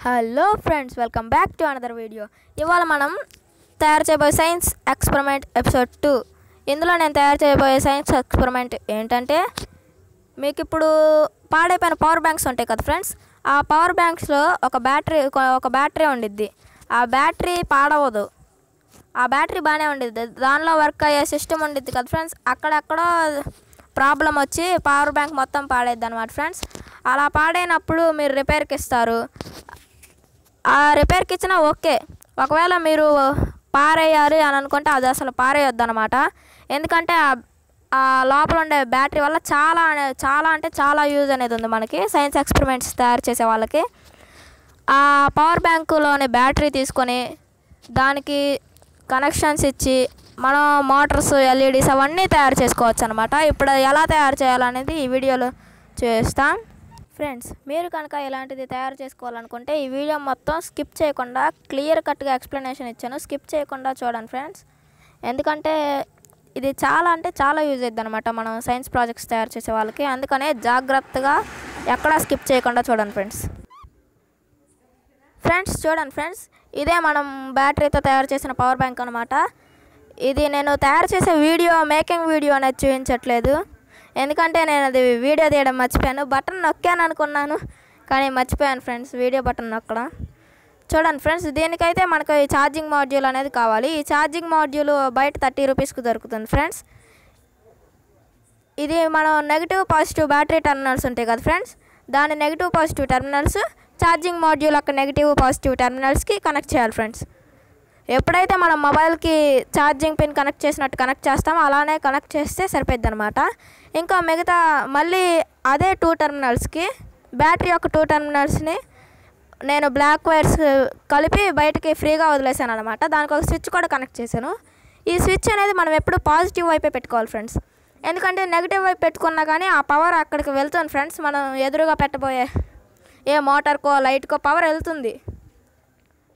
Hello friends welcome back to another video ఇవాళ మనం తయారు చేయబోయే సైన్స్ ఎక్స్పెరిమెంట్ ఎపిసోడ్ టూ ఇందులో నేను తయారు చేయబోయే సైన్స్ ఎక్స్పెరిమెంట్ ఏంటంటే మీకు ఇప్పుడు పాడైపోయిన పవర్ బ్యాంక్స్ ఉంటాయి కదా ఫ్రెండ్స్ ఆ పవర్ బ్యాంక్స్లో ఒక బ్యాటరీ ఒక బ్యాటరీ ఉండిద్ది. ఆ బ్యాటరీ పాడవదు. ఆ బ్యాటరీ బాగానే ఉండిద్ది. దానిలో వర్క్ అయ్యే సిస్టమ్ ఉండిద్ది కదా ఫ్రెండ్స్ అక్కడెక్కడో ప్రాబ్లం వచ్చి పవర్ బ్యాంక్ మొత్తం పాడైద్ది అనమాట ఫ్రెండ్స్ అలా పాడైనప్పుడు మీరు రిపేర్కి ఇస్తారు. ఆ రిపేర్కి ఇచ్చినా ఓకే. ఒకవేళ మీరు పారేయాలి అని అనుకుంటే అది అసలు పారేయొద్దు అనమాట ఎందుకంటే ఆ- లోపల ఉండే బ్యాటరీ వల్ల చాలా చాలా అంటే చాలా యూజ్ అనేది ఉంది మనకి. సైన్స్ ఎక్స్పెరిమెంట్స్ తయారు చేసే వాళ్ళకి. ఆ పవర్ బ్యాంకులోని బ్యాటరీ తీసుకొని దానికి కనెక్షన్స్ ఇచ్చి మనం మోటార్స్ ఎల్ఈడీస్ అవన్నీ తయారు చేసుకోవచ్చు అనమాట ఇప్పుడు ఎలా తయారు చేయాలనేది ఈ వీడియోలో చేస్తాం ఫ్రెండ్స్ మీరు కనుక ఇలాంటిది తయారు చేసుకోవాలనుకుంటే ఈ వీడియో మొత్తం స్కిప్ చేయకుండా క్లియర్ కట్గా ఎక్స్ప్లెనేషన్ ఇచ్చాను. స్కిప్ చేయకుండా చూడండి ఫ్రెండ్స్. ఎందుకంటే ఇది చాలా అంటే చాలా యూజ్ అవుతుంది అనమాట మనం సైన్స్ ప్రాజెక్ట్స్ తయారు చేసే వాళ్ళకి. అందుకనే జాగ్రత్తగా ఎక్కడా స్కిప్ చేయకుండా చూడండి ఫ్రెండ్స్. ఫ్రెండ్స్ చూడండి ఫ్రెండ్స్. ఇదే మనం బ్యాటరీతో తయారు చేసిన పవర్ బ్యాంక్ అనమాట ఇది నేను తయారు చేసే వీడియో మేకింగ్ వీడియో అనేది చూపించట్లేదు. ఎందుకంటే నేను అది వీడియో తీయడం మర్చిపోయాను. బటన్ నొక్కాను అనుకున్నాను కానీ మర్చిపోయాను ఫ్రెండ్స్. వీడియో బటన్ నొక్కడం. చూడండి ఫ్రెండ్స్ దీనికైతే మనకు ఈ ఛార్జింగ్ మాడ్యూల్ అనేది కావాలి. ఈ ఛార్జింగ్ మాడ్యూల్ బయట థర్టీ రూపీస్కి దొరుకుతుంది ఫ్రెండ్స్. ఇది మనం నెగిటివ్ పాజిటివ్ బ్యాటరీ టెర్మినల్స్ ఉంటాయి కదా ఫ్రెండ్స్. దాని negative positive terminals charging module యొక్క నెగిటివ్ పాజిటివ్ టెర్మినల్స్కి కనెక్ట్ చేయాలి ఫ్రెండ్స్. ఎప్పుడైతే మనం మొబైల్కి ఛార్జింగ్ పిన్ కనెక్ట్ చేసినట్టు కనెక్ట్ చేస్తామో అలానే కనెక్ట్ చేస్తే సరిపోద్ది అనమాట ఇంకా మిగతా మళ్ళీ అదే టూ టెర్మినల్స్కి బ్యాటరీ యొక్క టూ టెర్మినల్స్ని నేను బ్లాక్ వైర్స్ కలిపి బయటకి ఫ్రీగా వదిలేసాను అనమాట దానికి ఒక స్విచ్ కూడా కనెక్ట్ చేశాను. ఈ స్విచ్ అనేది మనం ఎప్పుడు పాజిటివ్ వైపే పెట్టుకోవాలి ఫ్రెండ్స్ ఎందుకంటే నెగిటివ్ వైపు పెట్టుకున్నా కానీ ఆ పవర్ అక్కడికి వెళ్తుంది ఫ్రెండ్స్ మనం ఎదురుగా పెట్టబోయే ఏ మోటార్కో లైట్కో పవర్ వెళ్తుంది.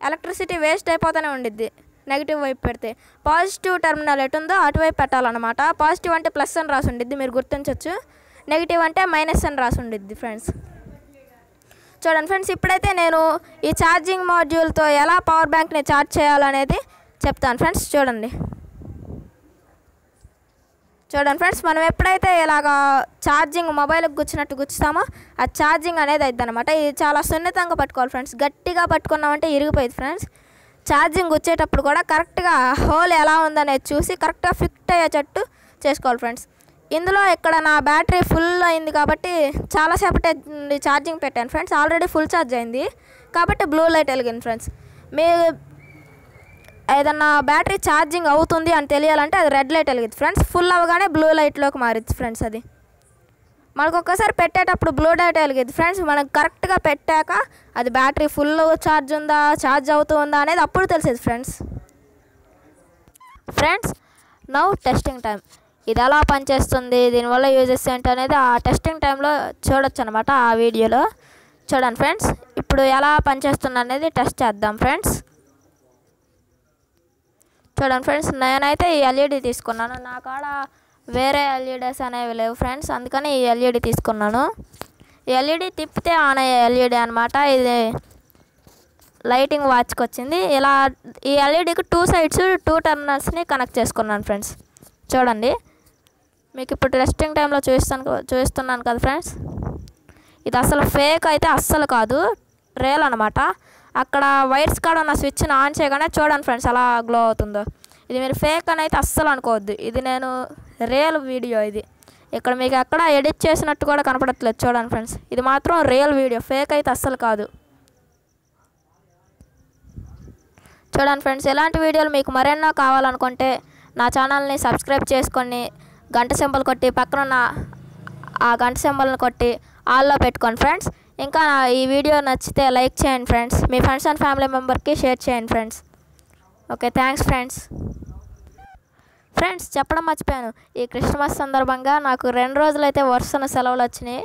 ఎలక్ట్రిసిటీ వేస్ట్ అయిపోతూనే ఉండిద్ది. నెగిటివ్ వైపు పెడితే పాజిటివ్ టెర్మినల్ ఎటు ఉందో అటువైపు పెట్టాలన్నమాట. పాజిటివ్ అంటే ప్లస్ అని రాసి ఉండిద్ది మీరు గుర్తించవచ్చు నెగిటివ్ అంటే మైనస్ అని రాసి ఉండిద్ది ఫ్రెండ్స్. చూడండి ఫ్రెండ్స్ ఇప్పుడైతే నేను ఈ ఛార్జింగ్ మాడ్యూల్తో ఎలా పవర్ బ్యాంక్ని ఛార్జ్ చేయాలనేది చెప్తాను ఫ్రెండ్స్ చూడండి. చూడండి ఫ్రెండ్స్ మనం ఎప్పుడైతే ఇలాగా ఛార్జింగ్ మొబైల్కి గుచ్చినట్టు గుచ్చుతామో ఆ ఛార్జింగ్ అనేది అవుతుంది అనమాట ఇది చాలా సున్నితంగా పట్టుకోవాలి ఫ్రెండ్స్ గట్టిగా పట్టుకున్నామంటే ఇరిగిపోయింది ఫ్రెండ్స్. ఛార్జింగ్ వచ్చేటప్పుడు కూడా కరెక్ట్గా హోల్ ఎలా ఉందనేది చూసి కరెక్ట్గా ఫిట్ అయ్యేటట్టు చేసుకోవాలి ఫ్రెండ్స్. ఇందులో ఇక్కడ నా బ్యాటరీ ఫుల్ అయింది కాబట్టి చాలాసేపటి ఛార్జింగ్ పెట్టాను ఫ్రెండ్స్. ఆల్రెడీ ఫుల్ ఛార్జ్ అయింది కాబట్టి బ్లూ లైట్ వెలిగింది ఫ్రెండ్స్. మీ ఏదన్నా బ్యాటరీ ఛార్జింగ్ అవుతుంది అని తెలియాలంటే అది రెడ్ లైట్ వెలిగింది ఫ్రెండ్స్. ఫుల్ అవ్వగానే బ్లూ లైట్లోకి మారింది ఫ్రెండ్స్ అది. మనకు ఒక్కసారి పెట్టేటప్పుడు బ్లూ డేటా వెలిగింది. ఫ్రెండ్స్ మనం కరెక్ట్గా పెట్టాక అది బ్యాటరీ ఫుల్ ఛార్జ్ ఉందా ఛార్జ్ అవుతూ ఉందా అనేది అప్పుడు తెలిసేది friends friends now testing time ఇది ఎలా పనిచేస్తుంది దీనివల్ల యూజెస్ ఏంటి అనేది ఆ టెస్టింగ్ టైంలో చూడొచ్చు అనమాట ఆ వీడియోలో. చూడండి ఫ్రెండ్స్ ఇప్పుడు ఎలా పనిచేస్తుంది అనేది టెస్ట్ చేద్దాం ఫ్రెండ్స్ చూడండి ఫ్రెండ్స్ నేనైతే ఈ ఎల్ఈడి తీసుకున్నాను. నా కాడ వేరే ఎల్ఈడీస్ అనేవి లేవు ఫ్రెండ్స్ అందుకని ఈ ఎల్ఈడి తీసుకున్నాను. ఎల్ఈడీ ఎల్ఈడి తిప్పితే ఆన్ అయ్యే ఎల్ఈడి అనమాట ఇది లైటింగ్ వాచ్కి వచ్చింది. ఇలా ఈ ఎల్ఈడికి టూ సైడ్స్ టూ టర్మినల్స్ని కనెక్ట్ చేసుకున్నాను ఫ్రెండ్స్. చూడండి. మీకు ఇప్పుడు రెస్టింగ్ టైంలో చూస్తాను చూస్తున్నాను కదా ఫ్రెండ్స్. ఇది అసలు ఫేక్ అయితే అస్సలు కాదు. రియల్ అనమాట అక్కడ వైర్స్ కాడ ఉన్న స్విచ్ని ఆన్ చేయగానే చూడండి ఫ్రెండ్స్ అలా గ్లో అవుతుందో. ఇది మీరు ఫేక్ అని అయితే అస్సలు అనుకోవద్దు. ఇది నేను రియల్ వీడియో ఇది. ఇక్కడ మీకు ఎక్కడ ఎడిట్ చేసినట్టు కూడా కనపడట్లేదు చూడండి ఫ్రెండ్స్ ఇది మాత్రం రియల్ వీడియో ఫేక్ అయితే అస్సలు కాదు. చూడండి ఫ్రెండ్స్ ఇలాంటి వీడియోలు మీకు మరెన్నో కావాలనుకుంటే నా ఛానల్ని సబ్స్క్రైబ్ చేసుకొని గంట సింబల్ కొట్టి పక్కన ఆ గంట సింబల్ని కొట్టి ఆల్లో పెట్టుకోండి ఫ్రెండ్స్ ఇంకా నా ఈ వీడియో నచ్చితే లైక్ చేయండి ఫ్రెండ్స్ మీ ఫ్రెండ్స్ అండ్ ఫ్యామిలీ మెంబర్కి షేర్ చేయండి friends okay thanks friends friends చెప్పడం మర్చిపోయాను. ఈ క్రిస్మస్ సందర్భంగా నాకు రెండు రోజులైతే వరుసన సెలవులు వచ్చినాయి.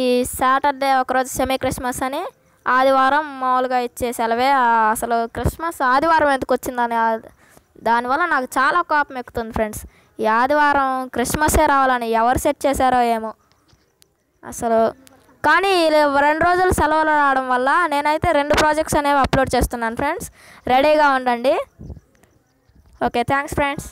ఈ సాటర్డే ఒకరోజు సెమీ క్రిస్మస్ అని ఆదివారం మామూలుగా ఇచ్చే సెలవే. అసలు క్రిస్మస్ ఆదివారం ఎందుకు వచ్చిందని దానివల్ల నాకు చాలా కోపం ఎక్కుతుంది ఫ్రెండ్స్. ఈ ఆదివారం క్రిస్మసే రావాలని ఎవరు సెట్ చేశారో ఏమో. అసలు కానీ రెండు రోజులు సెలవులు రావడం వల్ల నేనైతే రెండు ప్రాజెక్ట్స్ అనేవి అప్లోడ్ చేస్తున్నాను ఫ్రెండ్స్. రెడీగా ఉండండి. Okay thanks friends.